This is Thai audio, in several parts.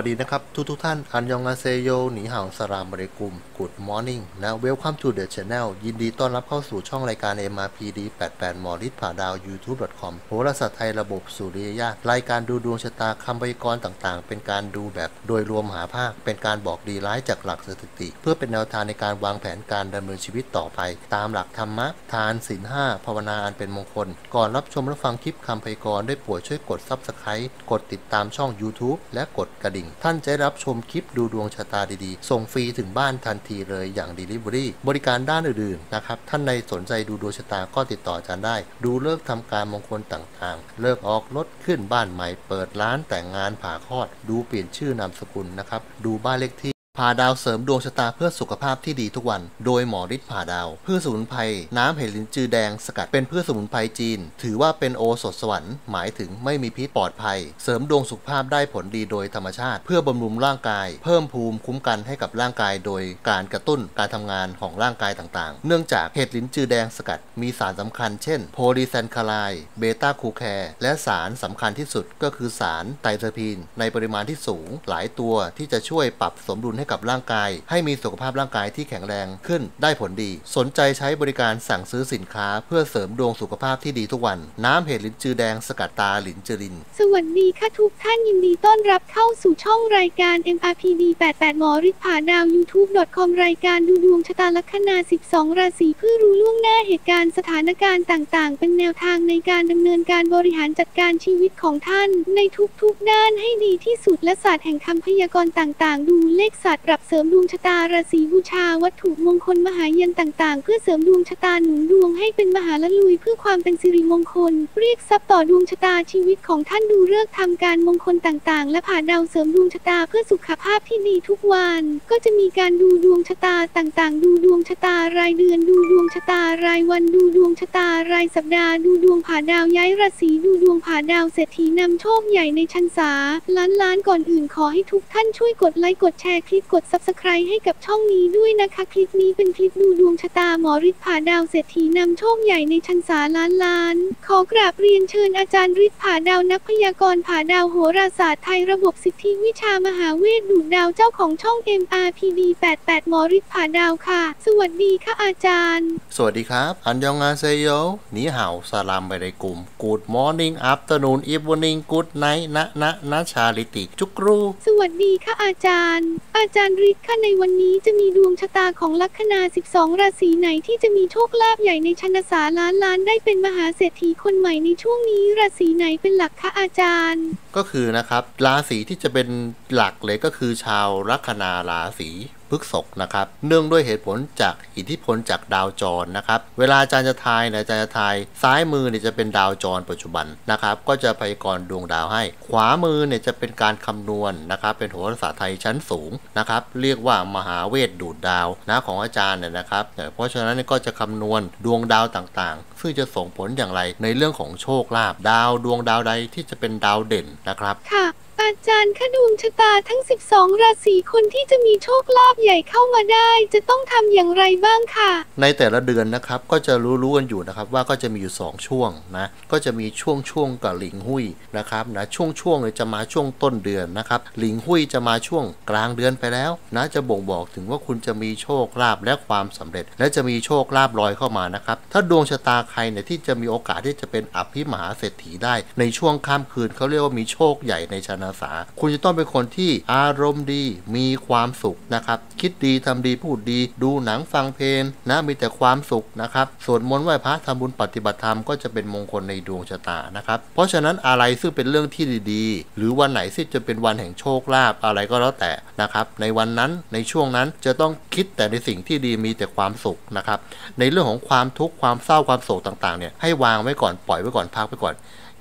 วัสดีนะครับ ทุกทุกท่าน อันยองอาเซโยหนีห่างสรามบริกุม Good Morning นะ Welcome to the channel ยินดีต้อนรับเข้าสู่ช่องรายการ MRPD 88หมอริดผ่าดาว YouTube.com โหราศาสตร์ไทยระบบสุริยญาตรายการดูดวงชะตาคำพยากรณ์ต่างๆ เป็นการดูแบบโดยรวมหาภาค เป็นการบอกดีร้ายจากหลักสถิติ เพื่อเป็นแนวทางในการวางแผนการดำเนินชีวิตต่อไป ตามหลักธรรมะ ทานศีลห้าภาวนาอันเป็นมงคล ก่อนรับชมและฟังคลิปคำพยากรณ์ได้โปรดช่วยกด Subscribe กดติดตามช่อง YouTube และกดกระดิ่งท่านจะได้รับชมคลิปดูดวงชะตาดีๆ ส่งฟรีถึงบ้านทันทีเลยอย่าง Delivery บริการด้านอื่นๆนะครับ ท่านใดสนใจดูดวงชะตาก็ติดต่ออาจารย์ได้ ดูเลิกษ์ทำการมงคลต่างๆ เลิกออกรถขึ้นบ้านใหม่ เปิดร้านแต่งงานผ่าคลอด ดูเปลี่ยนชื่อนามสกุลนะครับ ดูบ้านเลขที่ ผ่าดาวเสริมดวงชะตาเพื่อสุขภาพที่ดีทุกวัน โดยหมอฤทธิ์ผ่าดาว พืชสมุนไพรน้ำเห็ดลินจือแดงสกัดเป็นพืชสมุนไพรจีน ถือว่าเป็นโอสถสวรรค์หมายถึงไม่มีพิษปลอดภัย เสริมดวงสุขภาพได้ผลดีโดยธรรมชาติ เพื่อบำรุงร่างกาย เพิ่มภูมิคุ้มกันให้กับร่างกาย โดยการกระตุ้นการทำงานของร่างกายต่างๆ เนื่องจากเห็ดลินจือแดงสกัดมีสารสำคัญเช่น โพลีแซนคาไลเบต้ากลูแคนและสารสำคัญที่สุดก็คือสารไตรเทอร์พีนในปริมาณที่สูง หลายตัวที่จะช่วยปรับสมดุลให้กับร่างกาย ให้มีสุขภาพร่างกายที่แข็งแรงขึ้นได้ผลดี สนใจใช้บริการสั่งซื้อสินค้า เพื่อเสริมดวงสุขภาพที่ดีทุกวัน น้ำเห็ดลิ้นจือแดงสกัดตาหลินจือลิน สวัสดีค่ะทุกท่านยินดีต้อนรับเข้าสู่ช่องรายการ MRPD 88หมอฤทธิ์ผ่าดาว YouTube.com รายการดูดวงชะตาลัคนา 12 ราศีเพื่อรู้ล่วงหน้าเหตุการณ์สถานการณ์ต่างๆ เป็นแนวทางในการดำเนินการบริหารจัดการชีวิตของท่าน ในทุกๆด้านให้ดีที่สุดและศาสตร์แห่งคำพยากรณ์ต่างๆ ดูเลขศาสตร์ปรับเสริมดวงชะตาราศีบูชาวัตถุมงคลมหายันต่างๆ เพื่อเสริมดวงชะตาหนุนดวงให้เป็นมหาละลุยเพื่อความเป็นสิริมงคล เรียกทรัพย์ต่อดวงชะตาชีวิตของท่านดูเลิกษ์ทำการมงคลต่างๆ และผ่าดาวเสริมดวงชะตาเพื่อสุขภาพที่ดีทุกวัน ก็จะมีการดูดวงชะตาต่างๆ ดูดวงชะตารายเดือนดูดวงชะตารายวันดูดวงชะตารายสัปดาห์ดูดวงผ่าดาวย้ายราศีดูดวงผ่าดาวเศรษฐีนำโชคใหญ่ในชันษาล้านล้านก่อนอื่นขอให้ทุกท่านช่วยกดไลค์กดแชร์คลิปกด subscribe ให้กับช่องนี้ด้วยนะคะ คลิปนี้เป็นคลิปดูดวงชะตาหมอฤทธิ์ผ่าดาวเศรษฐีนำโชคใหญ่ในชันษาล้านล้าน ขอกราบเรียนเชิญอาจารย์ฤทธิ์ผ่าดาวนักพยากรณ์ผ่าดาวโหราศาสตร์ไทยระบบสิทธิวิชามหาเวทดูดดาวเจ้าของช่อง MRPD 88หมอฤทธิ์ผ่าดาวค่ะ สวัสดีค่ะอาจารย์ สวัสดีครับ อันยองอาเซโยหนีห่าวสลามไปในกลุ่ม Good Morning Afternoon Evening Good Night นะนะนะชาลิติจุกรู สวัสดีค่ะอาจารย์ อาจารย์ฤทธิ์ค่ะในวันนี้จะมีดวงชะตาของลัคนา 12 ราศีไหนที่จะมีโชคลาภใหญ่ในชนสาล้านล้านได้เป็นมหาเศรษฐีคนใหม่ในช่วงนี้ราศีไหนเป็นหลักคะอาจารย์ ก็คือนะครับ ราศีที่จะเป็นหลักเลยก็คือชาวลัคนาราศี พฤกษกนะครับ เนื่องด้วยเหตุผลจากอิทธิพลจากดาวจรนะครับ เวลาอาจารย์จะทายนะอาจารย์จะทายซ้ายมือเนี่ยจะเป็นดาวจรปัจจุบันนะครับ ก็จะพยากรณ์ดวงดาวให้ ขวามือเนี่ยจะเป็นการคำนวณนะครับ เป็นโหราศาสตร์ไทยชั้นสูงนะครับ เรียกว่ามหาเวทดูดดาวนะของอาจารย์เนี่ยนะครับ เพราะฉะนั้นก็จะคำนวณดวงดาวต่างๆ ซึ่งจะส่งผลอย่างไรในเรื่องของโชคลาภดาวดวงดาวใดที่จะเป็นดาวเด่นนะครับค่ะ อาจารย์คดวงชะตาทั้ง 12 ราศีคนที่จะมีโชคลาภใหญ่เข้ามาได้ จะต้องทำอย่างไรบ้างค่ะ ในแต่ละเดือนนะครับก็จะรู้ๆกันอยู่นะครับว่าก็จะมีอยู่ 2 ช่วงนะก็จะมีช่วงช่วงกับหลิงหุยนะครับนะช่วงช่วงเนี่ยจะมาช่วงต้นเดือนนะครับหลิงหุยจะมาช่วงกลางเดือนไปแล้วนะจะบ่งบอกถึงว่าคุณจะมีโชคลาภและความสำเร็จ และจะมีโชคลาภลอยเข้ามานะครับถ้าดวงชะตาใครเนี่ยที่จะมีโอกาสที่จะเป็นอภิมหาเศรษฐีได้ ในช่วงข้ามคืนเขาเรียกว่ามีโชคใหญ่ในชนะสา คุณจะต้องเป็นคนที่อารมณ์ดีมีความสุขนะครับคิดดีทำดีพูดดี ดูหนังฟังเพลงนะมีแต่ความสุขนะครับสวดมนต์ไหว้พระทำบุญปฏิบัติธรรมก็จะเป็นมงคลในดวงชะตานะครับเพราะฉะนั้นอะไรซึ่งเป็นเรื่องที่ดีๆ หรือวันไหนที่จะเป็นวันแห่งโชคลาภอะไรก็แล้วแต่นะครับในวันนั้นในช่วงนั้นจะต้องคิดแต่ในสิ่งที่ดีมีแต่ความสุขนะครับในเรื่องของความทุกข์ความเศร้าความโศกต่างๆเนี่ยให้วางไว้ก่อนปล่อยไว้ก่อนพักไว้ก่อน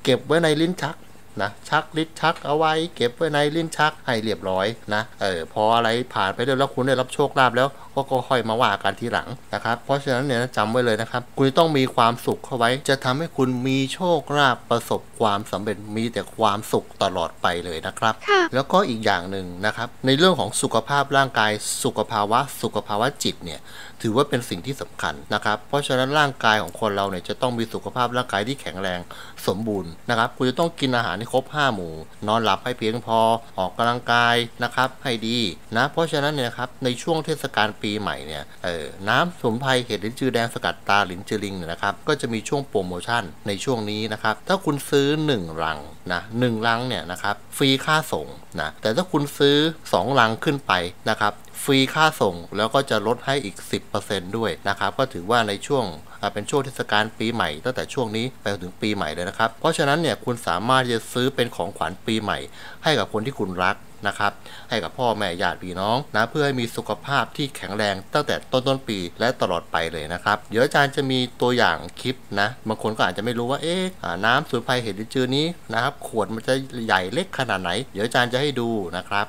เก็บไว้ในลิ้นชัก นะชักลิ้นชักเอาไว้ เก็บไว้ในลิ้นชักให้เรียบร้อยนะเออพออะไรผ่านไปแล้วแล้วคุณได้รับโชคลาภแล้วก็ค่อยมาว่ากันทีหลังนะครับเพราะฉะนั้นเนี่ยจำไว้เลยนะครับ คุณต้องมีความสุขเข้าไว้ จะทำให้คุณมีโชคลาภประสบความสำเร็จมีแต่ความสุขตลอดไปเลยนะครับค่ะแล้วก็อีกอย่างหนึ่งนะครับในเรื่องของสุขภาพร่างกาย สุขภาวะ สุขภาวะจิตเนี่ยถือว่าเป็นสิ่งที่สำคัญนะครับ เพราะฉะนั้นร่างกายของคนเราเนี่ยจะต้องมีสุขภาพร่างกายที่แข็งแรงสมบูรณ์นะครับ คุณจะต้องกินอาหารที่ครบ 5 หมู่ นอนหลับให้เพียงพอออกกำลังกายนะครับให้ดีนะ เพราะฉะนั้นเนี่ยครับในช่วงเทศกาลปีใหม่เนี่ยเออน้ำสมุนไพรเห็ดลิ้นจือแดงสกัดตาลิ้นจือลิงเนี่ยนะครับก็จะมีช่วงโปรโมชั่นในช่วงนี้นะครับถ้าคุณซื้อ1ลังนะหนึ่งลังเนี่ยนะครับฟรีค่าส่งนะแต่ถ้าคุณซื้อ2ลังขึ้นไปนะครับ ฟรีค่าส่งแล้วก็จะลดให้อีก 10%ด้วยนะครับ ก็ถือว่าในช่วงเป็นช่วงเทศกาลปีใหม่ตั้งแต่ช่วงนี้ไปถึงปีใหม่เลยนะครับ เพราะฉะนั้นเนี่ยคุณสามารถจะซื้อเป็นของขวัญปีใหม่ ให้กับคนที่คุณรักนะครับ ให้กับพ่อแม่ญาติพี่น้องนะเพื่อให้มีสุขภาพที่แข็งแรงตั้งแต่ต้นต้นปีและตลอดไปเลยนะครับ เดี๋ยวอาจารย์จะมีตัวอย่างคลิปนะบางคนก็อาจจะไม่รู้ว่าเอ๊ะน้ำสูตรไพรเห็ดจือนี้นะครับขวดมันจะใหญ่เล็กขนาดไหน เดี๋ยวอาจารย์จะให้ดูนะครับ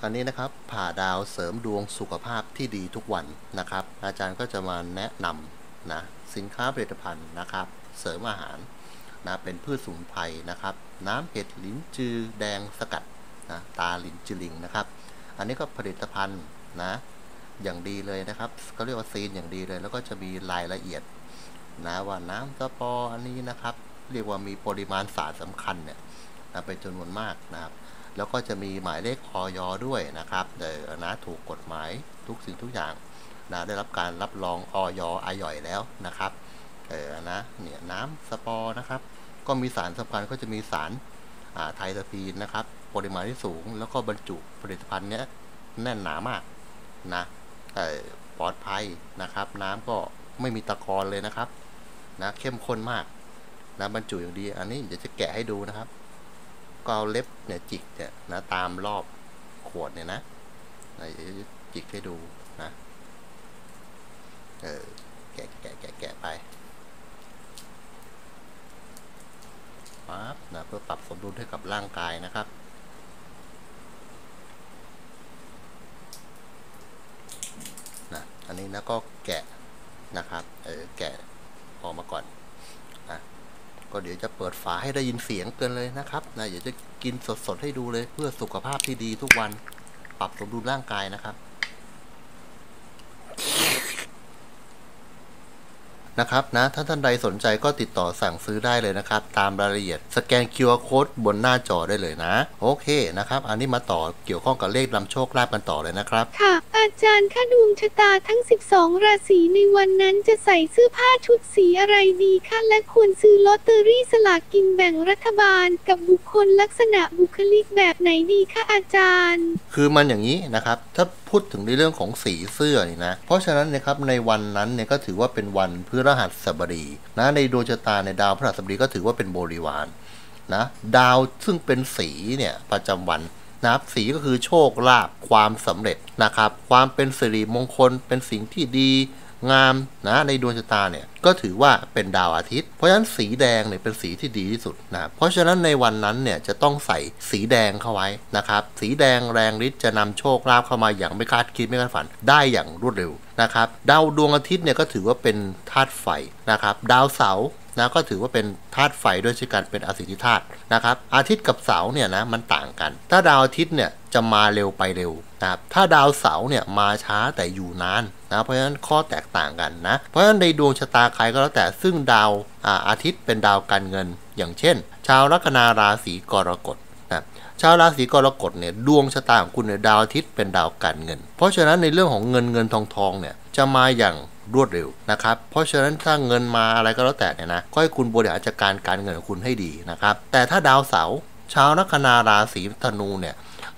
ค่ะอันนี้นะครับผ่าดาวเสริมดวงสุขภาพที่ดีทุกวันนะครับ อาจารย์ก็จะมาแนะนำนะสินค้าผลิตภัณฑ์นะครับ เสริมอาหารนะเป็นพืชสมุนไพรนะครับ น้ำเห็ดลิ้นจือแดงสกัดนะตาลิ้นจือลิงนะครับ อันนี้ก็ผลิตภัณฑ์นะอย่างดีเลยนะครับก็เรียกว่าซีนอย่างดีเลย แล้วก็จะมีรายละเอียดนะว่าน้ำสปออันนี้นะครับ เรียกว่ามีปริมาณสารสำคัญเนี่ยนะเป็นจำนวนมากนะครับ แล้วก็จะมีหมายเลขออยด้วยนะครับเดอนะถูกกฎหมายทุกสิ่งทุกอย่างนะได้รับการรับรองออยออยอยแล้วนะครับเออนะเนี่ยน้ำสปอร์นะครับ ก็มีสารสำคัญก็จะมีสารอ่าไทโทพีนนะครับ ปริมาณที่สูง แล้วก็บรรจุผลิตภัณฑ์เนี้ยแน่นหนามากนะเออปลอดภัยนะครับ น้ำก็ไม่มีตะกอนเลยนะครับนะเข้มข้นมากนะบรรจุอย่างดี อันนี้เดี๋ยวจะแกะให้ดูนะครับ ก็เอาเล็บเนี่ยจิกเนี่ยนะตามรอบขวดเนี่ยนะนะเดี๋ยวจะจิกให้ดูนะเออแกะแกะแกะแกะไปปั๊บนะเพื่อปรับสมดุลให้กับร่างกายนะครับนะอันนี้นะก็แกะนะครับเออแกะออกมาก่อน ก็เดี๋ยวจะเปิดฝาให้ได้ยินเสียงเกินเลยนะครับนะเดี๋ยวจะกินสดๆให้ดูเลยเพื่อสุขภาพที่ดีทุกวัน ปรับสมดุลร่างกายนะครับ นะครับนะถ้าท่านใดสนใจก็ติดต่อสั่งซื้อได้เลยนะครับ ตามรายละเอียด สแกน QR Code บนหน้าจอได้เลยนะ โอเคนะครับ อันนี้มาต่อเกี่ยวข้องกับเลขนำโชคลาภกันต่อเลยนะครับ ค่ะ อาจารย์คะดวงชะตาทั้ง 12 ราศีในวันนั้นจะใส่เสื้อผ้าชุดสีอะไรดีคะและควรซื้อลอตเตอรี่สลากกินแบ่งรัฐบาล กับบุคคลลักษณะบุคลิกแบบไหนดีคะอาจารย์ คือมันอย่างนี้นะครับถ้าพูดถึงในเรื่องของสีเสื้อนี่นะ เพราะฉะนั้นนะครับในวันนั้นเนี่ยก็ถือว่าเป็นวันพฤหัสบดีนะในดวงชะตาในดาวพฤหัสบดีก็ถือว่าเป็นบริวารนะดาวซึ่งเป็นสีเนี่ยประจำวันนะครับสีก็คือโชคลาภความสำเร็จนะครับ ความเป็นสิริมงคลเป็นสิ่งที่ดี งามนะในดวงชะตาเนี่ยก็ถือว่าเป็นดาวอาทิตย์ เพราะฉะนั้นสีแดงเนี่ยเป็นสีที่ดีที่สุดนะเพราะฉะนั้นในวันนั้นเนี่ยจะต้องใส่สีแดงเข้าไว้นะครับ สีแดงแรงฤทธิ์จะนำโชคลาภเข้ามาอย่างไม่คาดคิดไม่คาดฝันได้อย่างรวดเร็วนะครับ ดาวดวงอาทิตย์เนี่ยก็ถือว่าเป็นธาตุไฟนะครับ ดาวเสาร์ นะก็ถือว่าเป็นธาตุไฟด้วยเช่นกันเป็นอสิทธิธาตุนะครับอาทิตย์กับเสาร์เนี่ยนะมันต่างกัน ถ้าดาวอาทิตย์เนี่ยจะมาเร็วไปเร็วนะครับถ้าดาวเสาร์เนี่ยมาช้าแต่อยู่นานนะเพราะฉะนั้นข้อแตกต่างกันนะเพราะฉะนั้นในดวงชะตาใครก็แล้วแต่ซึ่งดาวอาอาทิตย์เป็นดาวการเงิน อย่างเช่น ชาวลัคนาราศีกรกฎนะชาวราศีกรกฎเนี่ยดวงชะตาของคุณเนี่ยดาวอาทิตย์เป็นดาวการเงิน เพราะฉะนั้นในเรื่องของเงินเงินทองทองเนี่ยจะมาอย่าง รวดเร็วนะครับ เพราะฉะนั้นถ้าเงินมาอะไรก็แล้วแต่เนี่ยนะก็ให้คุณบริหารจัดการการเงินของคุณให้ดีนะครับ แต่ถ้าดาวเสาร์ชาวนัคนาราศีธนูเนี่ย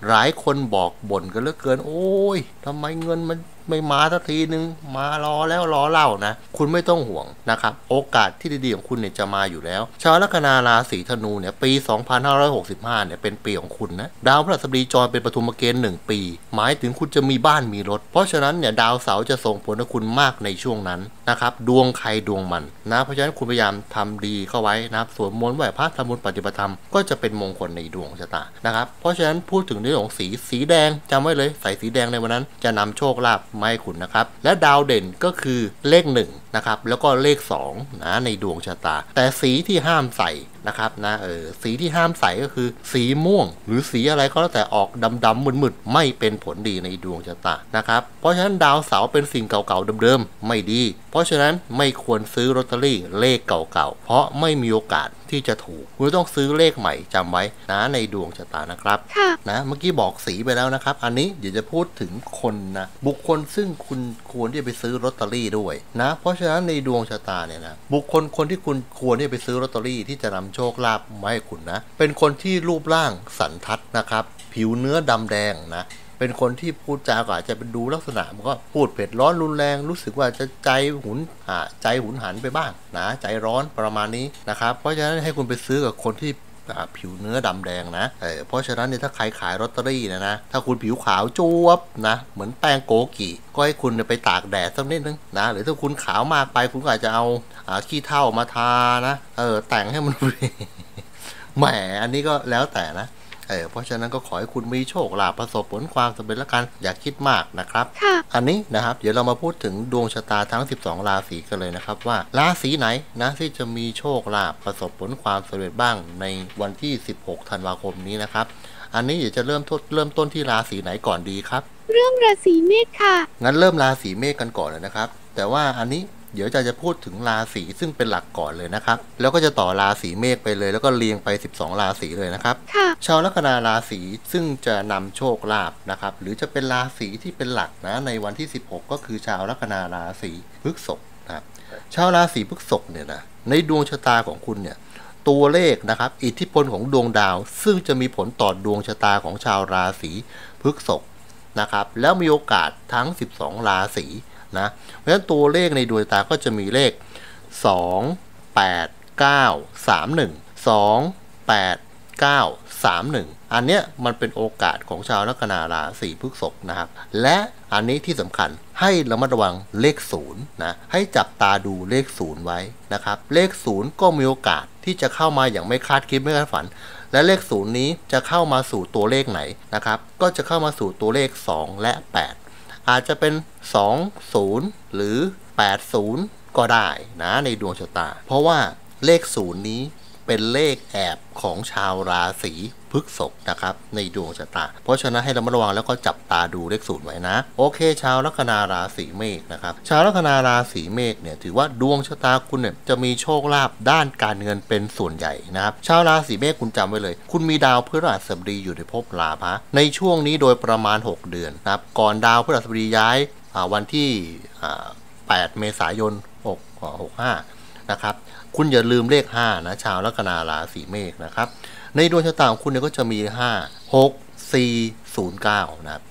หลายคนบอกบ่นกันเหลือเกิน โอ้ยทำไมเงินมัน ไม่มาสักทีนึง มารอแล้วรอเล่านะ คุณไม่ต้องห่วงนะครับ โอกาสที่ดีๆของคุณเนี่ยจะมาอยู่แล้ว ชาวลัคนาราศีธนูเนี่ยปี 2565 เนี่ยเป็นปีของคุณนะ ดาวพฤหัสบดีจรเป็นปฐุมเกณฑ์1ปี หมายถึงคุณจะมีบ้านมีรถ เพราะฉะนั้นเนี่ยดาวเสาร์จะส่งผลกับคุณมากในช่วงนั้น นะครับ ดวงใครดวงมันนะเพราะฉะนั้นคุณพยายามทำดีเข้าไว้นะครับสวดมนต์ไหว้พระทำบุญปฏิบัติธรรมก็จะเป็นมงคลในดวงชะตานะครับเพราะฉะนั้นพูดถึงเรื่องของสีสีแดงจำไว้เลยใส่สีแดงในวันนั้น จะนำโชคลาภมาให้คุณนะครับและดาวเด่นก็คือเลขหนึ่งนะครับแล้วก็เลข2นะในดวงชะตา แต่สีที่ห้ามใส่นะครับนะเออสีที่ห้ามใส่ก็คือ สีม่วง หรือสีอะไรก็แล้วแต่ออกดำๆมึนๆไม่เป็นผลดีในดวงชะตานะครับเพราะฉะนั้นดาวเสาร์เป็นสิ่งเก่าๆเดิมๆไม่ดี เพราะฉะนั้นไม่ควรซื้อลอตเตอรี่เลขเก่าๆ เพราะไม่มีโอกาสที่จะถูกคุณต้องซื้อเลขใหม่จำไว้นะในดวงชะตานะครับค่ะนะเมื่อกี้บอกสีไปแล้วนะครับ อันนี้เดี๋ยวจะพูดถึงคนนะบุคคลซึ่งคุณควรที่จะไปซื้อลอตเตอรี่ด้วยนะเพราะฉะนั้นในดวงชะตาเนี่ยนะบุคคลคนที่คุณควรที่ไปซื้อลอตเตอรี่ที่จะนำโชคลาภมาให้คุณนะ เป็นคนที่รูปร่างสันทัดนะครับ ผิวเนื้อดำแดงนะเป็นคนที่พูดจาก็อาจจะเป็นดูลักษณะมันก็พูดเผ็ดร้อนรุนแรงรู้สึกว่าจะใจหุนใจหุนหันไปบ้างนะใจร้อนประมาณนี้นะครับเพราะฉะนั้นให้คุณไปซื้อกับคนที่ ผิวเนื้อดำแดงนะเออเพราะฉะนั้นเนี่ยถ้าใครขายลอตเตอรี่นะนะ ถ้าคุณผิวขาวจวบนะ เหมือนแป้งโกกิก็ให้คุณไปตากแดดสักนิดนึงนะ หรือถ้าคุณขาวมากไปคุณก็อาจจะเอาอขี้เท้ามาทานะ เออแต่งให้มันแหมอันนี้ก็แล้วแต่นะ เออเพราะฉะนั้นก็ขอให้คุณมีโชคลาภประสบผลความสำเร็จและกันอย่าคิดมากนะครับค่ะอันนี้นะครับ เดี๋ยวเรามาพูดถึงดวงชะตาทั้ง 12 ราศีกันเลยนะครับว่าราศีไหนนะที่จะมีโชคลาภประสบผลความสำเร็จบ้างในวันที่ 16 ธันวาคมนี้นะครับ อันนี้เดี๋ยวจะเริ่มทดเริ่มต้นที่ราศีไหนก่อนดีครับ เริ่มราศีเมษค่ะ งั้นเริ่มราศีเมษกันก่อนเลยนะครับ แต่ว่าอันนี้ เดี๋ยวจะจะพูดถึงราศีซึ่งเป็นหลักก่อนเลยนะครับ แล้วก็จะต่อราศีเมษไปเลย แล้วก็เรียงไป 12 ราศีเลยนะครับค่ะชาวลัคนาราศีซึ่งจะนำโชคลาภนะครับ หรือจะเป็นราศีที่เป็นหลักนะในวันที่ 16 ก็คือชาวลัคนาราศีพฤษภนะครับชาวราศีพฤษภเนี่ยนะในดวงชะตาของคุณเนี่ยตัวเลขนะครับ อิทธิพลของดวงดาว ซึ่งจะมีผลต่อดวงชะตาของชาวราศีพฤษภนะครับ แล้วมีโอกาสทั้ง 12 ราศี นะ เพราะฉะนั้นตัวเลขในดวงตาก็จะมีเลข 2 8 9 3 1 2 8 9 3 1 อันเนี้ยมันเป็นโอกาสของชาวลัคนาราศีพฤษภนะครับ และอันนี้ที่สำคัญให้ระมัดระวังเลขศูนย์นะให้จับตาดูเลขศูนย์ไว้นะครับ เลขศูนย์ก็มีโอกาสที่จะเข้ามาอย่างไม่คาดคิดไม่คาดฝัน และเลขศูนย์นี้จะเข้ามาสู่ตัวเลขไหนนะครับ ก็จะเข้ามาสู่ตัวเลข 2 และ 8 อาจจะเป็น 2 0 หรือ 80 ก็ได้นะในดวงชะตา เพราะว่าเลขศูนย์นี้ เป็นเลขแอบของชาวราศีพฤกษภนะครับในดวงชะตา เพราะฉะนั้นให้เรามาระวังแล้วก็จับตาดูเลขศูนย์ไว้นะ โอเค ชาวลัคนาราศีเมษนะครับชาวลัคนาราศีเมษเนี่ยถือว่าดวงชะตาคุณเนี่ยจะมีโชคลาภด้านการเงินเป็นส่วนใหญ่นะครับชาวราศีเมษคุณจำไว้เลย คุณมีดาวพฤหัสบดีอยู่ในภพลาภะในช่วงนี้โดยประมาณ 6 เดือนนะครับก่อนดาวพฤหัสบดีย้ายวันที่ 8 เมษายน 6 65นะครับ คุณอย่าลืมเลข 5 นะ ชาวลัคนาราศีเมษนะครับ ในดวงชะตาของคุณเนี่ยก็จะมี 5 6 4 0 9 นะครับ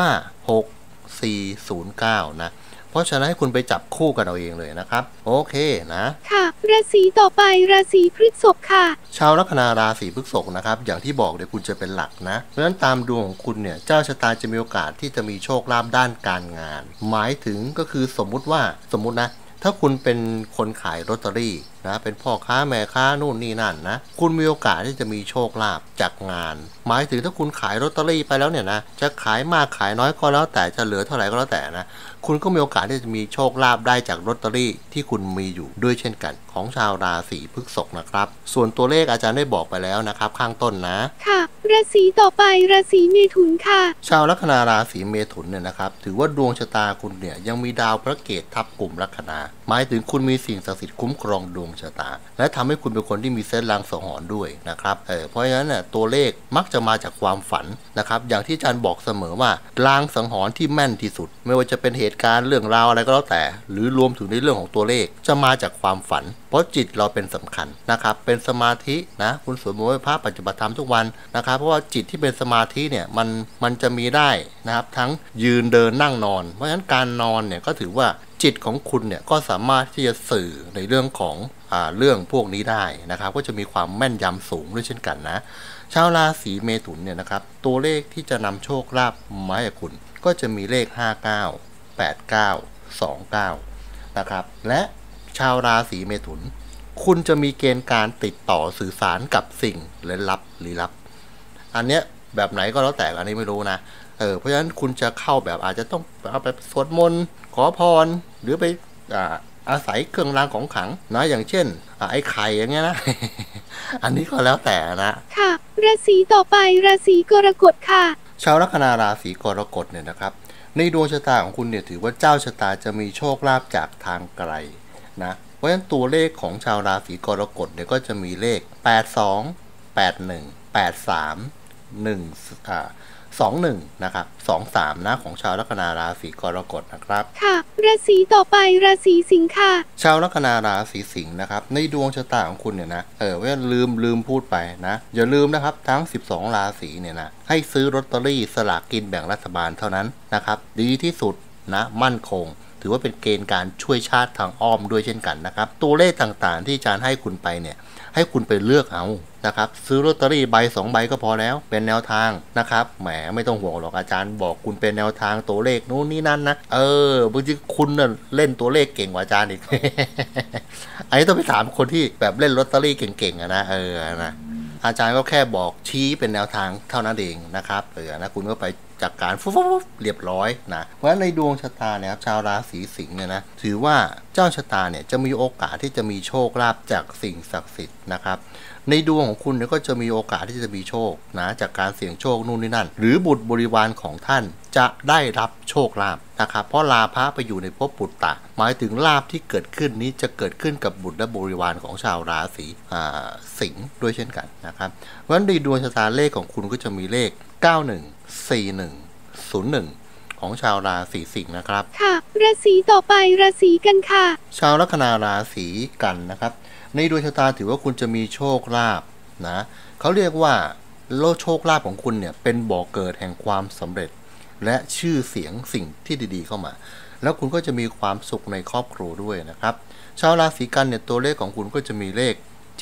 5 6 4 0 9 นะ เพราะฉะนั้นให้คุณไปจับคู่กันเอาเองเลยนะครับ โอเคนะ ค่ะ ราศีต่อไปราศีพฤษภค่ะ ชาวลัคนาราศีพฤษภนะครับ อย่างที่บอกเดี๋ยวคุณจะเป็นหลักนะ เพราะฉะนั้นตามดวงของคุณเนี่ยเจ้าชะตาจะมีโอกาสที่จะมีโชคลาภด้านการงาน หมายถึงก็คือสมมุติว่าสมมุตินะถ้าคุณเป็นคนขายลอตเตอรี่ นะ เป็นพ่อค้าแม่ค้านู่นนี่นั่นนะ คุณมีโอกาสที่จะมีโชคลาภจากงาน หมายถึงถ้าคุณขายลอตเตอรี่ไปแล้วเนี่ยนะ จะขายมากขายน้อยก็แล้วแต่จะเหลือเท่าไหร่ก็แล้วแต่นะ คุณก็มีโอกาสที่จะมีโชคลาภได้จากลอตเตอรี่ที่คุณมีอยู่ด้วยเช่นกัน ของชาวราศีพฤษภนะครับ ส่วนตัวเลขอาจารย์ได้บอกไปแล้วนะครับ ข้างต้นนะ ค่ะ ราศีต่อไปราศีเมถุนค่ะ ชาวลัคนาราศีเมถุนเนี่ยนะครับ ถือว่าดวงชะตาคุณเนี่ยยังมีดาวพระเกตทับกลุ่มลัคนา หมายถึงคุณมีสิ่งศักดิ์สิทธิ์คุ้มครองดวงชะตา และทำให้คุณเป็นคนที่มีเส้นลางสังหรณ์ด้วยนะครับเเพราะฉะนั้นเนี่ยตัวเลขมักจะมาจากความฝันนะครับ อย่างที่อาจารย์บอกเสมอว่าลางสังหรณ์ที่แม่นที่สุด ไม่ว่าจะเป็นเหตุการณ์เรื่องราวอะไรก็แล้วแต่ หรือรวมถึงในเรื่องของตัวเลขจะมาจากความฝัน ราะจิตเราเป็นสำคัญนะครับ เป็นสมาธินะคุณสวดมนต์พระปฏิบัติธรรมทุกวันนะครับ เพราะว่าจิตที่เป็นสมาธิเนี่ยมันมันจะมีได้นะครับ ทั้งยืนเดินนั่งนอน เพราะฉะนั้นการนอนเนี่ยก็ถือว่าจิตของคุณเนี่ยก็สามารถที่จะสื่อในเรื่องของอ่าเรื่องพวกนี้ได้นะครับ ก็จะมีความแม่นยำสูงด้วยเช่นกันนะชาวราศีเมถุนเนี่ยนะครับ ตัวเลขที่จะนำโชคลาภมาให้คุณ ก็จะมีเลข 59 89 29 นะครับ และ ชาวราศีเมถุน คุณจะมีเกณฑ์การติดต่อสื่อสารกับสิ่งเล่นลับลี้ลับ อันเนี้ยแบบไหนก็แล้วแต่อันนี้ไม่รู้นะเออเพราะฉะนั้นคุณจะเข้าแบบอาจจะต้องเอาไปสวดมนต์ขอพร หรือไปอ่าอาศัยเครื่องรางของขลังนะอย่างเช่นอ่าไอ้ไข่อย่างเงี้ยนะ อันนี้ก็แล้วแต่นะ ค่ะ ราศีต่อไปราศีกรกฎค่ะ ชาวลัคนาราศีกรกฎเนี่ยนะครับ ในดวงชะตาของคุณเนี่ยถือว่าเจ้าชะตาจะมีโชคลาภจากทางไกล นะ เพราะฉะนั้นตัวเลขของชาวราศีกรกฎเนี่ยก็จะมีเลข 82 81 83 1อ่า21นะครับ23นะของชาวลัคนาราศีกรกฎนะครับ ค่ะ ราศีต่อไปราศีสิงค์ค่ะ ชาวลัคนาราศีสิงห์นะครับ ในดวงชะตาของคุณเนี่ยนะเออว่าลืมลืมพูดไปนะ อย่าลืมนะครับทั้ง 12 ราศีเนี่ยนะให้ซื้อลอตเตอรี่สลากกินแบ่งรัฐบาลเท่านั้นนะครับ ดีที่สุดนะมั่นคง ถือว่าเป็นเกณฑ์การช่วยชาติทางอ้อมด้วยเช่นกันนะครับ ตัวเลขต่างๆ ที่อาจารย์ให้คุณไปเนี่ยให้คุณไปเลือกเอานะครับซื้อลอตเตอรี่ใบสองใบก็พอแล้ว เป็นแนวทางนะครับแหมไม่ต้องห่วงหรอกอาจารย์บอกคุณเป็นแนวทางตัวเลขนู้นนี่นั่นนะเออบางทีคุณน่ะเล่นตัวเลขเก่งกว่าอาจารย์อีกอันนี้ต้องไปถามคนที่แบบเล่นลอตเตอรี่เก่งๆนะเออนะอาจารย์ก็แค่บอกชี้เป็นแนวทางเท่านั้นเองนะครับเออนะคุณก็ไป จัดการฟุบๆเรียบร้อยนะ เพราะฉะนั้นในดวงชะตาเนี่ยครับชาวราศีสิงห์เนี่ยนะถือว่าเจ้าชะตาเนี่ยจะมีโอกาสที่จะมีโชคลาภจากสิ่งศักดิ์สิทธิ์นะครับในดวงของคุณเนี่ยก็จะมีโอกาสที่จะมีโชคนะจากการเสี่ยงโชคนู่นนี่นั่น หรือบุตรบริวารของท่านจะได้รับโชคลาภนะครับเพราะลาภะไปอยู่ในภพปุตตะ หมายถึงลาภที่เกิดขึ้นนี้จะเกิดขึ้นกับบุตรและบริวารของชาวราศีสิงห์ด้วยเช่นกันนะครับเพราะฉะนั้นในดวงชะตาเลขของคุณก็จะมีเลข 91 01 ของชาวราศีสิงห์นะครับ ค่ะ ราศีต่อไปราศีกันค่ะ ชาวลัคนาราศีกันนะครับ ในดวงชะตาถือว่าคุณจะมีโชคลาภนะเขาเรียกว่าโลกโชคลาภของคุณเนี่ยเป็นบ่อกเกิดแห่งความสำเร็จ และชื่อเสียงสิ่งที่ดีๆเข้ามา แล้วคุณก็จะมีความสุขในครอบครัวด้วยนะครับ ชาวราศีกันเนี่ยตัวเลขของคุณก็จะมีเลข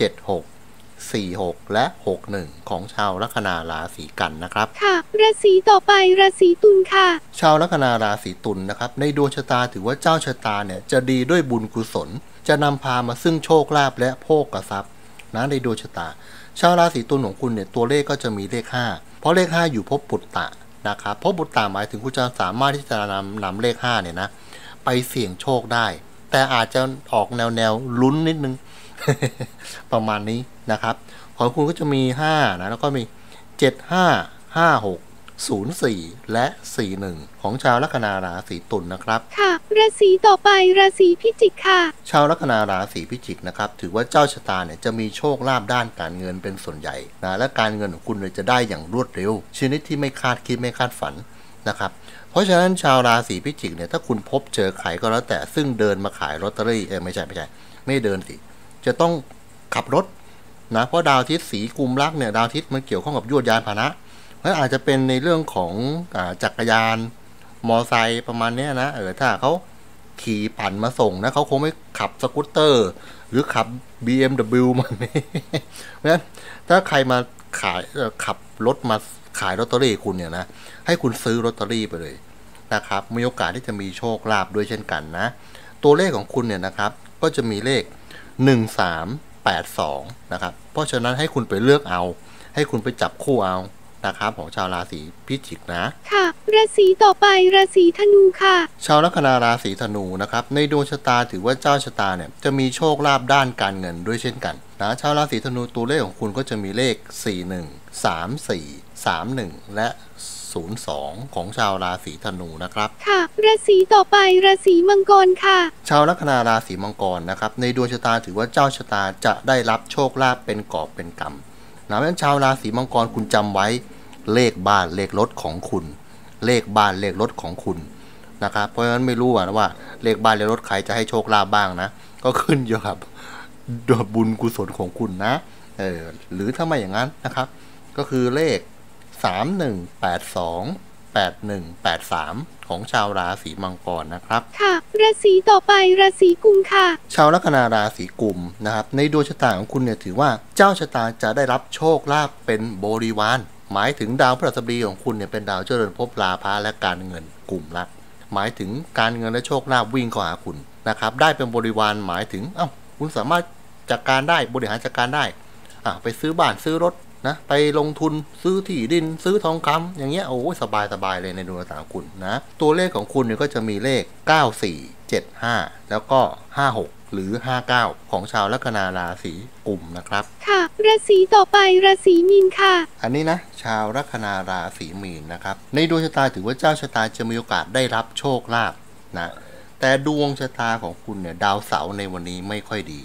76 46 และ 61 ของชาวลัคนาราศีกันนะครับ ค่ะราศีต่อไปราศีตุลค่ะ ชาวลัคนาราศีตุลนะครับ ในดวงชะตาถือว่าเจ้าชะตาเนี่ยจะดีด้วยบุญกุศล จะนำพามาซึ่งโชคลาภและโภคทรัพย์นะในดวงชะตา ชาวราศีตุลของคุณเนี่ยตัวเลขก็จะมีเลข 5 เพราะเลข 5 อยู่ภพปุตตะนะครับภพปุตตะหมายถึงคุณจะสามารถที่จะนำนำเลข 5 เนี่ยนะ ไปเสี่ยงโชคได้ แต่อาจจะออกแนวแนวลุ้นนิดนึง ประมาณนี้นะครับ ของคุณก็จะมี 5 นะ แล้วก็มี 7 5 5 6 0 4 และ 41 ของชาวลัคนาราศีตุลนะครับ ค่ะ ราศีต่อไปราศีพิจิกค่ะ ชาวลัคนาราศีพิจิกนะครับ ถือว่าเจ้าชะตาเนี่ยจะมีโชคลาภด้านการเงินเป็นส่วนใหญ่นะและการเงินของคุณเนี่ยจะได้อย่างรวดเร็วชนิดที่ไม่คาดคิดไม่คาดฝันนะครับเพราะฉะนั้นชาวราศีพิจิกเนี่ยถ้าคุณพบเจอใครก็แล้วแต่ซึ่งเดินมาขายลอตเตอรี่เออไม่ใช่ไม่ใช่ ไม่เดินสิ จะต้องขับรถนะเพราะดาวอาทิตย์สีกุมรักเนี่ยดาวอาทิตย์มันเกี่ยวข้องกับยวดยานพาหนะเพราะอาจจะเป็นในเรื่องของอจักรยานมอไซค์ประมาณเนี้ยนะเออถ้าเขาขี่ปั่นมาส่งนะเขาคงไม่ขับสกูตเตอร์ หรือขับ BMW มาเพราะฉะนั้นถ้าใครมาขายขับรถมาขายลอตเตอรี่คุณเนี่ยนะให้คุณซื้อลอตเตอรี่ไปเลยนะครับมีโอกาสที่จะมีโชคลาภด้วยเช่นกันนะ ตัวเลขของคุณเนี่ยนะครับ ก็จะมีเลข 1382นะครับเพราะฉะนั้นให้คุณไปเลือกเอา ให้คุณไปจับคู่เอานะครับของชาวราศีพิจิกนะ ค่ะ ราศีต่อไปราศีธนูค่ะ ชาวลัคนาราศีธนูนะครับ ในดวงชะตาถือว่าเจ้าชะตาเนี่ยจะมีโชคลาภด้านการเงินด้วยเช่นกันนะชาวราศีธนูตัวเลขของคุณก็จะมีเลข 41 34 31 และ 02 ของชาวราศีธนูนะครับ ค่ะ ราศีต่อไปราศีมังกรค่ะ ชาวลัคนาราศีมังกรนะครับ ในดวงชะตาถือว่าเจ้าชะตาจะได้รับโชคลาภเป็นกอบเป็นกำนะเพราะฉะนั้นชาวราศีมังกรคุณจำไว้ เลขบ้านเลขรถของคุณ เลขบ้านเลขรถของคุณนะครับ เพราะฉะนั้นไม่รู้อะนะว่า เลขบ้านเลขรถใครจะให้โชคลาภบ้างนะ ก็ขึ้นอยู่กับบุญกุศลของคุณนะเออหรือถ้าไม่อย่างนั้นนะครับ ก็คือเลข 3182 8183 ของชาวราศีมังกรนะครับ ค่ะ ราศีต่อไปราศีกุมค่ะ ชาวลัคนาราศีกุมนะครับ ในดวงชะตาของคุณเนี่ยถือว่าเจ้าชะตาจะได้รับโชคลาภเป็นบริวาร หมายถึงดาวพฤหัสบดีของคุณเนี่ยเป็นดาวเจริญภพลาภะและการเงินกลุ่มละหมายถึงการเงินและโชคลาภวิ่งเข้าหาคุณนะครับ ได้เป็นบริวารหมายถึง เอ้า คุณสามารถจัดการได้บริหารจัดการได้อะไปซื้อบ้านซื้อรถ นะไปลงทุนซื้อที่ดินซื้อทองคำอย่างเงี้ยโอ้ยสบายสบายเลยในดวงชะตาของคุณนะ ตัวเลขของคุณเนี่ยก็จะมีเลข 94 75 แล้วก็ 56 หรือ 59 ของชาวลัคนาราศีกุมนะครับ ค่ะ ราศีต่อไปราศีมีนค่ะ อันนี้นะ ชาวลัคนาราศีมีนนะครับ ในดวงชะตาถือว่าเจ้าชะตาจะมีโอกาสได้รับโชคลาภนะแต่ดวงชะตาของคุณเนี่ยดาวเสาร์ในวันนี้ไม่ค่อยดี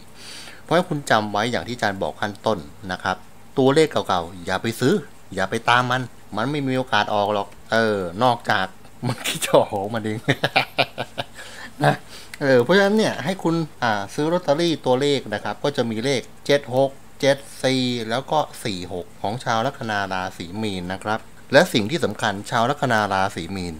เพราะฉะนั้นคุณจำไว้อย่างที่อาจารย์บอกขั้นต้นนะครับ ตัวเลขเก่าๆ อย่าไปซื้อ อย่าไปตามมัน มันไม่มีโอกาสออกหรอก เออ นอกจากมันคิดจะออกมาเองนะเออเพราะฉะนั้นเนี่ยให้คุณอ่าซื้อลอตเตอรี่ตัวเลขนะครับ ก็จะมีเลข 76 74 แล้วก็ 46 ของชาวลัคนาราศีมีนนะครับ และสิ่งที่สำคัญชาวลัคนาราศีมีน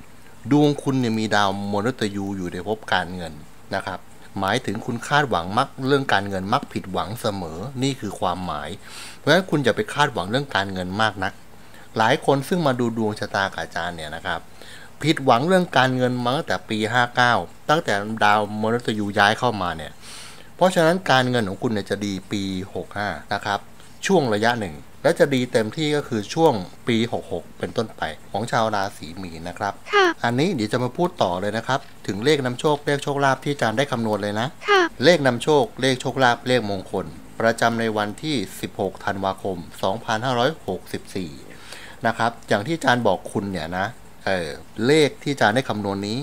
ดวงคุณเนี่ยมีดาวมฤตยูอยู่ในภพการเงินนะครับ หมายถึงคุณคาดหวังมักเรื่องการเงินมักผิดหวังเสมอ นี่คือความหมาย เพราะฉะนั้นคุณอย่าไปคาดหวังเรื่องการเงินมากนัก หลายคนซึ่งมาดูดวงชะตากับอาจารย์เนี่ยนะครับ ผิดหวังเรื่องการเงินมาตั้งแต่ปี 59 ตั้งแต่ดาวมฤตยูย้ายเข้ามาเนี่ย เพราะฉะนั้นการเงินของคุณเนี่ยจะดีปี 65 นะครับ ช่วงระยะหนึ่ง และจะดีเต็มที่ก็คือช่วงปี 66 เป็นต้นไป ของชาวราศีมีนนะครับ ค่ะ อันนี้เดี๋ยวจะมาพูดต่อเลยนะครับ ถึงเลขนำโชคเลขโชคลาภที่อาจารย์ได้คำนวณเลยนะ ค่ะ เลขนำโชคเลขโชคลาภเลขมงคล ประจำในวันที่ 16 ธันวาคม 2564 นะครับ อย่างที่อาจารย์บอกคุณเนี่ยนะ เออเลขที่อาจารย์ได้คำนวณนี้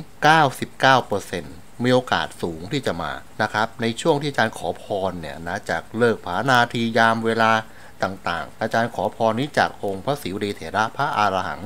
99%มีโอกาสสูงที่จะมานะครับ ในช่วงที่อาจารย์ขอพรเนี่ยนะจากเลิกผานาทียามเวลา ต่างๆ อาจารย์ขอพรนี้จากองค์พระศิวลีเถระพระอารหัง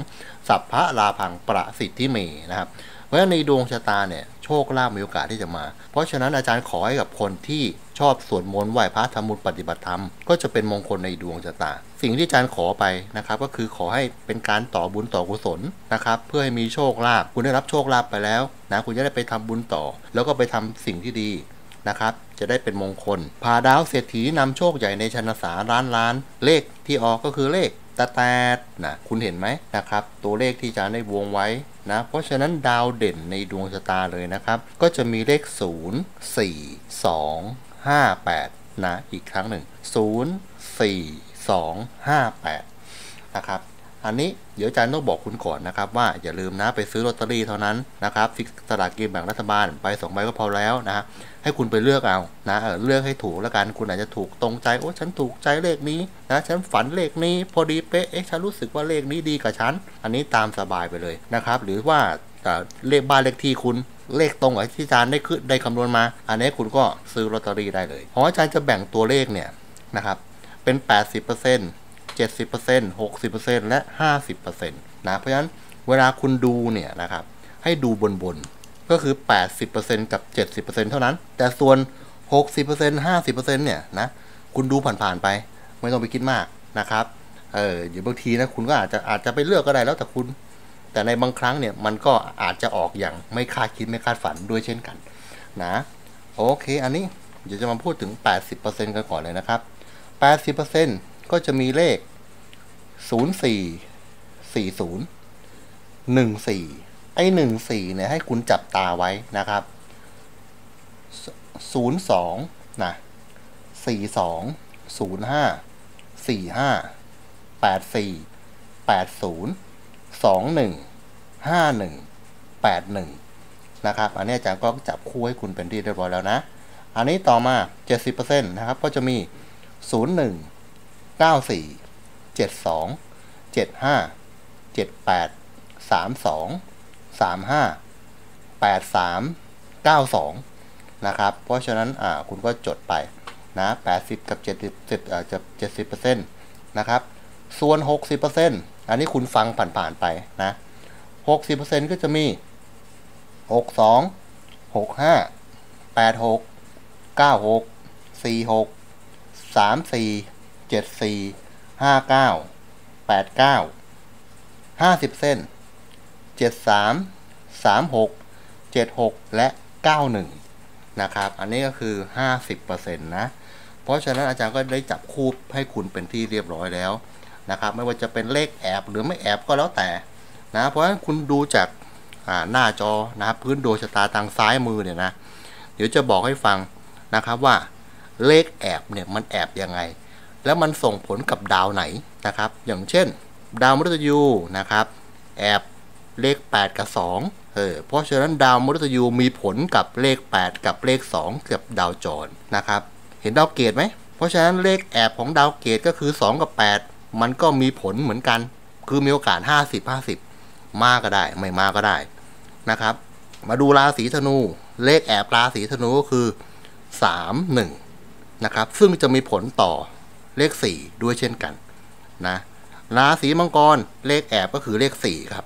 สัพพะลาพังประสิทธิเมนะครับ เพราะในดวงชะตาเนี่ยโชคลาภมีโอกาสที่จะมา เพราะฉะนั้นอาจารย์ขอให้กับคนที่ชอบสวดมนต์ไหว้พระทำบุญปฏิบัติธรรม ก็จะเป็นมงคลในดวงชะตา สิ่งที่อาจารย์ขอไปนะครับ ก็คือขอให้เป็นการต่อบุญต่อกุศลนะครับ เพื่อให้มีโชคลาภคุณได้รับโชคลาภไปแล้วนะคุณจะได้ไปทำบุญต่อ แล้วก็ไปทำสิ่งที่ดี นะครับ จะได้เป็นมงคลพาดาวเศรษฐีนำโชคใหญ่ในชนสาล้านล้าน เลขที่ออกก็คือเลขตาแตดนะคุณเห็นไหมนะครับ ตัวเลขที่อาจารย์ได้วงไว้นะ เพราะฉะนั้นดาวเด่นในดวงชะตาเลยนะครับ ก็จะมีเลข 0 4 2 5 8 นะ อีกครั้งหนึ่ง 0 4 2 5 8 นะครับ อันนี้เดี๋ยวอาจารย์ต้องบอกคุณก่อนนะครับว่าอย่าลืมนะไปซื้อลอตเตอรี่เท่านั้นนะครับฟิกสลากกินแบ่งรัฐบาลใบสองใบก็พอแล้วนะฮะให้คุณไปเลือกเอานะเออเลือกให้ถูกแล้วกันคุณอาจจะถูกตรงใจโอ้ฉันถูกใจเลขนี้นะฉันฝันเลขนี้ พอดีเป๊ะเอ๊ะฉันรู้สึกว่าเลขนี้ดีกับฉัน อันนี้ตามสบายไปเลยนะครับ หรือว่าอ่าเลขบ้านเลขที่คุณเลขตรงกับที่อาจารย์ได้คือได้คำนวณมา อันนี้คุณก็ซื้อลอตเตอรี่ได้เลยเพราะอาจารย์จะแบ่งตัวเลขเนี่ยนะครับเป็น 80% 70% 60%และ 50%นะเพราะฉะนั้นเวลาคุณดูเนี่ยนะครับ ให้ดูบนบนก็คือ 80%กับ 70%เท่านั้น แต่ส่วน 60% 50%เนี่ยนะคุณดูผ่านๆไป ไม่ต้องไปคิดมากนะครับเออเดี๋ยวบางทีนะคุณก็อาจจะอาจจะไปเลือกก็ได้แล้วแต่คุณ แต่ในบางครั้งเนี่ยมันก็อาจจะออกอย่างไม่คาดคิดไม่คาดฝันด้วยเช่นกันนะโอเค อันนี้เดี๋ยวจะมาพูดถึง 80%กันก่อนเลยนะครับ 80%ก็จะมีเลข 04 40 14ไอ้14เนี่ยให้คุณจับตาไว้นะครับ02นะ42 05 45 84 80 21 51 81นะครับ อันนี้อาจารย์ก็จับคู่ให้คุณเป็นที่เรียบร้อยแล้วนะ อันนี้ต่อมา 70%นะครับ ก็จะมี 01 94 72 75 78 32 35 83 92 นะครับ เพราะฉะนั้นคุณก็จดไปนะ 80 กับ70 10อ่าจะ70%นะครับ ส่วน 60%อันนี้คุณฟังผ่านๆไปนะ 60%ก็จะมี 62 65 86 96 46 34 74 59 89 50เก้าห้าสิบเส้น73 36 76และ91นะครับ อันนี้ก็คือ50%นตนะ เพราะฉะนั้นอาจารย์ก็ได้จับคู่ให้คุณเป็นที่เรียบร้อยแล้วนะครับ ไม่ว่าจะเป็นเลขแอบหรือไม่แอบก็แล้วแต่นะ เพราะฉะนั้นคุณดูจากหน้าจอนะครับพื้นดวงชะตาทางซ้ายมือเนี่ยนะจดี๋ยวจะบอกให้ฟังนะครับว่าเลขแอบเนี่ยมันแอบยังไง แล้วมันส่งผลกับดาวไหนนะครับ อย่างเช่น ดาวมฤตยูนะครับ แอบเลข 8 กับ 2 เออ เพราะฉะนั้นดาวมฤตยูมีผลกับเลข 8 กับเลข2กับดาวจรนะครับ เห็นดาวเกตไหม เพราะฉะนั้นเลขแอบของดาวเกตก็คือ 2 กับ 8 มันก็มีผลเหมือนกัน คือมีโอกาส 50 50 มากก็ได้ ไม่มากก็ได้นะครับ มาดูราศีธนู เลขแอบราศีธนูก็คือ 3 1 นะครับ ซึ่งจะมีผลต่อ เลข 4 ด้วยเช่นกันนะราศีมังกรเลขแอบก็คือเลข 4 ครับ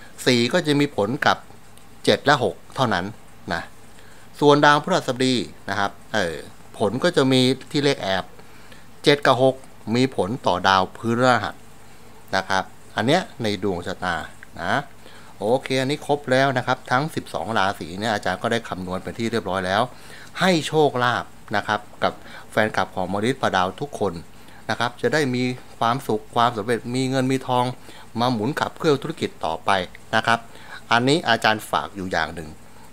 4 ก็จะมีผลกับ 7 และ 6 เท่านั้นนะส่วนดาวพฤหัสบดีนะครับเออผลก็จะมีที่เลขแอบ 7 กับ 6 มีผลต่อดาวพฤหัสนะครับ อันเนี้ยในดวงชะตานะโอเค อันนี้ครบแล้วนะครับ ทั้ง 12 ราศีเนี่ยอาจารย์ก็ได้คำนวณเป็นที่เรียบร้อยแล้ว ให้โชคลาภนะครับ กับแฟนคลับของมอริสปาดาวทุกคน นะครับ จะได้มีความสุขความสำเร็จมีเงินมีทอง มาหมุนขับเคลื่อนธุรกิจต่อไปนะครับ อันนี้อาจารย์ฝากอยู่อย่างหนึ่ง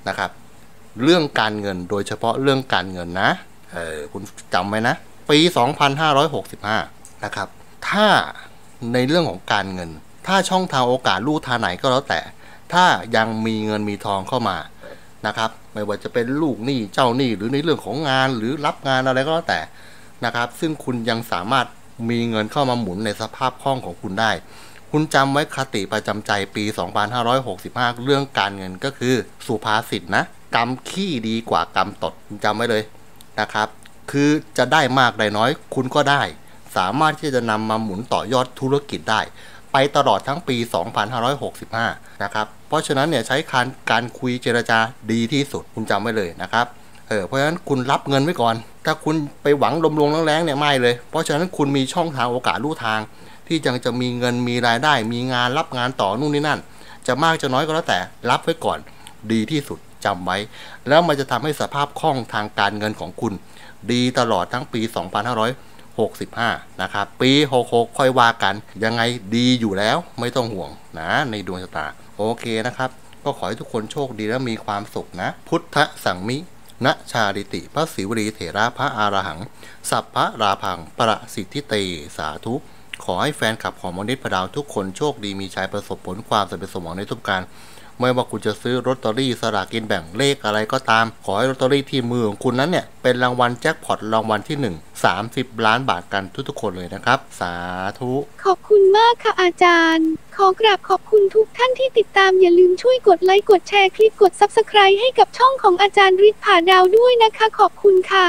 นะครับ เรื่องการเงินโดยเฉพาะเรื่องการเงินนะเออคุณจำไว้นะ ปี 2565 นะครับ ถ้าในเรื่องของการเงิน ถ้าช่องทางโอกาสลู่ทางไหนก็แล้วแต่ ถ้ายังมีเงินมีทองเข้ามานะครับ ไม่ว่าจะเป็นลูกหนี้เจ้าหนี้หรือในเรื่องของงานหรือรับงานอะไรก็แล้วแต่ นะครับ ซึ่งคุณยังสามารถมีเงินเข้ามาหมุนในสภาพคล่องของคุณได้ คุณจำไว้คติประจำใจปี 2565 เรื่องการเงินก็คือสุภาษิตนะกรรมขี้ดีกว่ากรรมตดจำไว้เลยนะครับ คือจะได้มากได้น้อยคุณก็ได้ สามารถที่จะนำมาหมุนต่อยอดธุรกิจได้ ไปตลอดทั้งปี 2565 นะครับ เพราะฉะนั้นเนี่ยใช้การการคุยเจรจาดีที่สุดคุณจำไว้เลยนะครับ เออเพราะฉะนั้นคุณรับเงินไว้ก่อน ถ้าคุณไปหวังลมลงแรงๆเนี่ยไม่เลย เพราะฉะนั้นคุณมีช่องทางโอกาสลู่ทาง ที่ยังจะมีเงินมีรายได้ มีงานรับงานต่อนู่นนี่นั่น จะมากจะน้อยก็แล้วแต่รับไว้ก่อน ดีที่สุดจำไว้ แล้วมันจะทำให้สภาพคล่องทางการเงินของคุณ ดีตลอดทั้งปี 2565 นะครับ ปี 66 ค่อยว่ากัน ยังไงดีอยู่แล้วไม่ต้องห่วงนะในดวงชะตา โอเคนะครับ ก็ขอให้ทุกคนโชคดีและมีความสุขนะ พุทธสังมิ ณชาดิติพระศิวรีเถระพระอารหัง สัพพะราพังประสิทธิเต สาธุขอให้แฟนคลับของมนิษพดาวทุกคนโชคดีมีชัยประสบผลความสำเร็จสมหวังในทุกการ ไม่ว่าคุณจะซื้อลอตเตอรี่สลากกินแบ่งเลขอะไรก็ตาม ขอให้ลอตเตอรี่ที่มือของคุณนั้นเนี่ย เป็นรางวัลแจ็คพอตรางวัลที่ 1 30 ล้านบาทกันทุกๆคนเลยนะครับ สาธุ ขอบคุณมากค่ะอาจารย์ ขอกราบขอบคุณทุกท่านที่ติดตามอย่าลืมช่วยกดไลค์กดแชร์คลิปกด Subscribe ให้กับช่องของอาจารย์ฤทธิ์ผาดาวด้วยนะคะ ขอบคุณค่ะ